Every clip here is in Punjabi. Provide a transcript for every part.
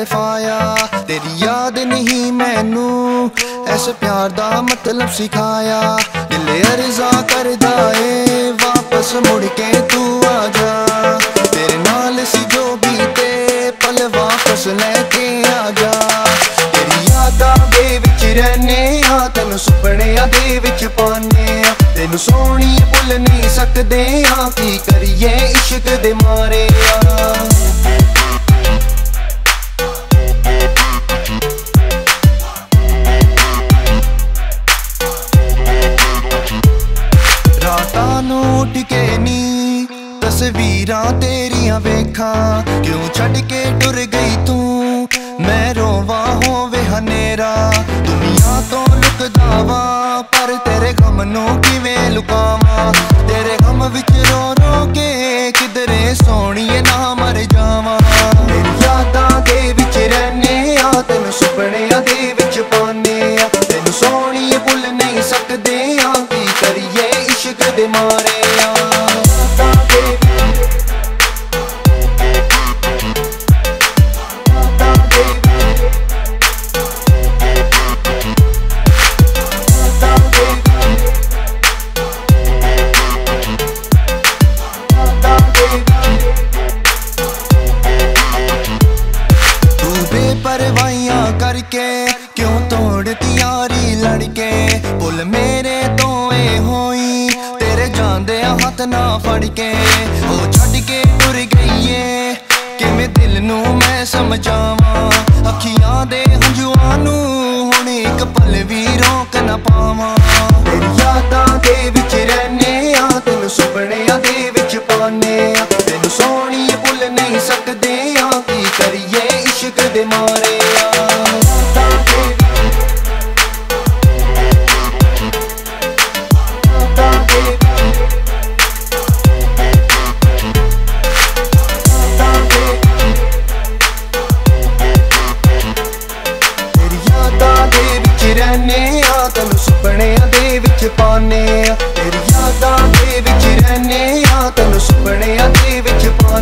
ਆਇਆ ਤੇਰੀ ਯਾਦ ਨਹੀਂ ਮੈਨੂੰ। ਐਸ ਪਿਆਰ ਦਾ ਮਤਲਬ ਸਿਖਾਇਆ। ਦਿਲ ਅਰਜ਼ਾ ਕਰਦਾ ਏ ਵਾਪਸ ਮੁੜ ਕੇ ਤੂੰ ਆ ਜਾ। ਤੇਰੇ ਨਾਲ ਸੀ ਜੋ ਬੀਤੇ, ਪਲ ਵਾਪਸ ਲੈ ਕੇ ਆ ਜਾ। ਤੇਰੀ ਯਾਦਾਂ ਦੇ ਵਿੱਚ ਰਹਿਨੇ ਆ ਤੈਨੂੰ ਸੁਪਨਿਆਂ ਦੇ ਵਿੱਚ ਪਾਨੇ ਆ ਤੈਨੂੰ ਸੋਹਣੀ ਭੁੱਲ ਨਹੀਂ ਸਕਦੇ ਆ ਕੀ ਕਰੀਏ ਇਸ਼ਕ ਦੇ ਮਾਰੇ ਆ ਉੱਠ ਕੇ ਨੀ। ਤਸਵੀਰਾਂ ਤੇਰੀਆਂ ਵੇਖਾਂ। ਕਿਉਂ ਛੱਡ ਕੇ ਟੁਰ ਗਈ ਤੂੰ? ਮੈਂ ਰੋਵਾਂ ਹੋਵੇ ਹਨੇਰਾ। ਦੁਨੀਆ ਤੋਂ ਲੁਕਦਾ ਵਾਂ ਪਰ ਤੇਰੇ ਗਮ ਨੂੰ ਕਿਵੇਂ ਲੁਕਾਵਾਂ? ਤੇਰੇ ਗਮ ਵਿੱਚ ਰੋ ਰੋ ਕੇ ਕਿਧਰੇ ਸੋਹਣੀਏ ਨਾ ਮਰ ਜਾਵਾਂ। ਤੇਰੀ ਯਾਦਾਂ ਦੇ ਵਿੱਚ ਰਹਿਨੇ ਆ, ਤੈਨੂੰ ਸੁਪਨਿਆਂ ਦੇ ਵਿੱਚ ਪਾਨੇ ਆ। ਤੈਨੂੰ ਸੋਹਣੀ ਭੁੱਲ ਨਹੀਂ ਸਕਦੇ ਆ ਕੀ ਕਰੀਏ ਇਸ਼ਕ ਦੇ ਮਾਰੇ ਆ ਯਾਦਾਂ ਦੇ ਵਿੱਚ- ਯਾਦਾਂ ਦੇ ਵਿੱਚ- ਹੋਈ, ਤੇਰੇ ਜਾਂਦਿਆਂ ਹੱਥ ਨਾ ਫੜ ਕੇ। ਉਹ ਛੱਡ ਕੇ ਟੁਰ ਗਈ ਏ ਕਿਵੇਂ ਦਿਲ ਨੂੰ ਮੈਂ ਸਮਝਾਵਾਂ? ਅੱਖੀਆਂ ਦੇ ਹੰਝੂਆਂ ਨੂੰ ਹੁਣ ਇੱਕ ਪਲ ਵੀ ਰੋਕ ਨਾ ਪਾਵਾਂ। ਤੇਰੀ ਯਾਦਾਂ ਦੇ ਵਿੱਚ ਰਹਿਨੇ ਆ, ਤੈਨੂੰ ਸੁਪਨਿਆਂ ਦੇ ਵਿੱਚ ਪਾਨੇ ਆ। ਤੈਨੂੰ ਸੋਹਣੀ ਭੁੱਲ ਨਹੀਂ ਸਕਦੇ ਆ, ਕੀ ਕਰੀਏ ਇਸ਼ਕ ਦੇ ਮਾਰੇ।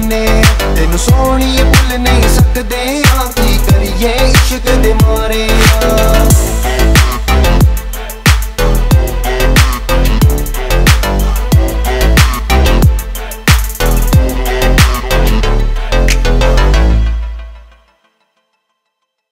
ਨੇ। ਤੈਨੂੰ ਸੋਹਣੀਏ ਭੁੱਲ ਨਹੀਂ ਸਕਦੇ। ਆ ਕੀ ਕਰੀਏ ਇਸ਼ਕ ਦੇ ਮਾਰੇ।